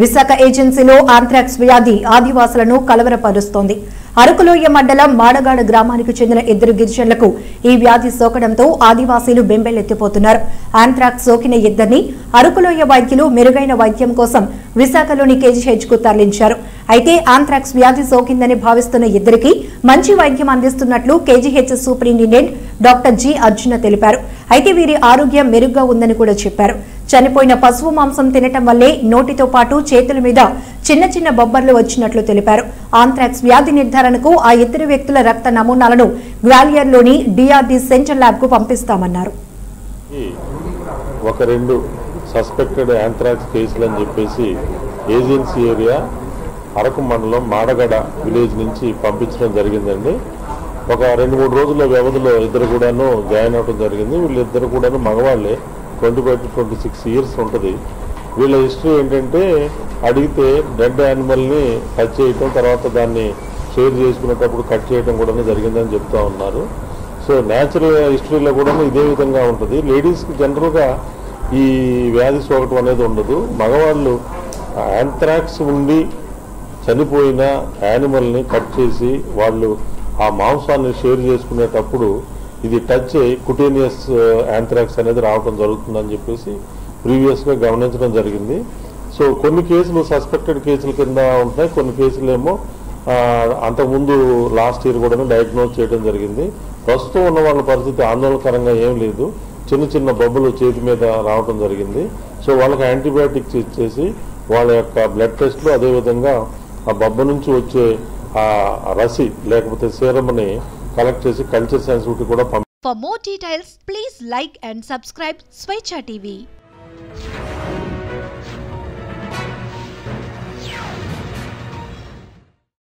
విశాఖ ఏజెన్సీలో ఆంథ్రాక్స్ వ్యాధి ఆదివాసులను కలవరపరుస్తోంది. అరకులోయ మండలం మాడగాడ గ్రామానికి చెందిన ఇద్దరు గిరిజనులకు ఈ వ్యాధి సోకడంతో ఆదివాసీలు బెంబెలెత్తిపోతున్నారు. ఆంథ్రాక్స్ సోకిన ఇద్దరిని అరకులోయ వైద్యులు మెరుగైన వైద్యం కోసం విశాఖలోని కేజీహెచ్కు తరలించారు. అయితే ఆంథ్రాక్స్ వ్యాధి సోకిందని భావిస్తున్న ఇద్దరికి మంచి వైద్యం అందిస్తున్నట్లు KGH superintendent doctor G Arjuna తెలిపారు. అయితే వీరి ఆరోగ్యం మెరుగ్గా ఉందని కూడా చెప్పారు. చనిపోయిన పశువు మాంసం తినటం వల్లే నోటితో పాటు చేతుల మీద చిన్న చిన్న బొబ్బర్లు వచ్చినట్లు తెలిపారు. ఆంథ్రాక్స్ వ్యాధి నిర్ధారణకు ఆ ఇద్దరు వ్యక్తుల రక్త నమూనాలను గ్వాలియర్లోని డిఆర్డి సెంటర్ ల్యాబ్కు పంపిస్తామన్నారు ఒక రెండు సస్పెక్టెడ్ ఆంథ్రాక్స్ కేసులు అని చెప్పేసి ఏజెన్సీ ఏరియా అరకు మండలం మాడగడ విలేజ్ నుంచి పంపించడం జరిగిందండి. ఒక రెండు మూడు రోజుల వ్యవధిలో ఇద్దరు కూడాను జాయిన్ అవడం జరిగింది. వీళ్ళిద్దరు కూడాను మగవాళ్ళే. Twenty five to twenty six years ఉంటుంది. వీళ్ళ హిస్టరీ ఏంటంటే అడిగితే డెడ్ యానిమల్ని టచ్ చేయటం తర్వాత దాన్ని షేర్ చేసుకునేటప్పుడు కట్ చేయడం కూడా జరిగిందని చెప్తా ఉన్నారు. సో న్యాచురల్ హిస్టరీలో కూడా ఇదే విధంగా ఉంటుంది. లేడీస్కి జనరల్గా ఈ వ్యాధి సోకటం అనేది ఉండదు. మగవాళ్ళు యాంథ్రాక్స్ ఉండి చనిపోయిన యానిమల్ని కట్ చేసి వాళ్ళు ఆ మాంసాన్ని షేర్ చేసుకునేటప్పుడు ఇది టచ్ అయ్యి కుటేనియస్ యాంథ్రాక్స్ అనేది రావడం జరుగుతుందని చెప్పేసి ప్రీవియస్గా గమనించడం జరిగింది. సో కొన్ని కేసులు సస్పెక్టెడ్ కేసుల కింద ఉంటాయి కొన్ని కేసులు ఏమో అంతకుముందు లాస్ట్ ఇయర్ కూడా డయాగ్నోజ్ చేయడం జరిగింది. ప్రస్తుతం ఉన్న వాళ్ళ పరిస్థితి ఆందోళనకరంగా ఏం లేదు. చిన్న చిన్న బొబ్బలు చేతి మీద రావడం జరిగింది. సో వాళ్ళకి యాంటీబయాటిక్స్ ఇచ్చేసి వాళ్ళ యొక్క బ్లడ్ టెస్ట్లు అదేవిధంగా ఆ బొబ్బ నుంచి వచ్చే ఆ రసి లేకపోతే సీరమ్ని కలెక్ట్ చేసి కల్చర్ సైన్స్ కూడా పంపి for more details please like and subscribe Swecha TV